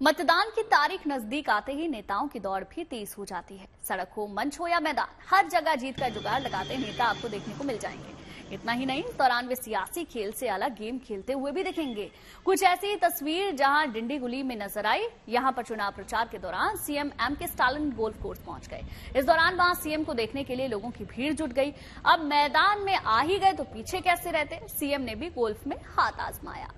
मतदान की तारीख नज़दीक आते ही नेताओं की दौड़ भी तेज हो जाती है। सड़क हो, मंच हो या मैदान, हर जगह जीत का जुगाड़ लगाते नेता आपको देखने को मिल जाएँगे। इतना ही नहीं, इस दौरान वे सियासी खेल से अलग गेम खेलते हुए भी दिखेंगे। कुछ ऐसी तस्वीर जहाँ डिंडी गुली में नज़र आई, यहाँ पर चुनाव प्रचार के दौरान CM M K Stalin golf course पहुँच गए। इस दौरान वहाँ सीएम को देखने के लिए लोगों की भीड़ जुट गई। अब मैदान में आ ही गए तो पीछे कैसे रहते? सीएम ने भी गोल्फ में हाथ आजमाया।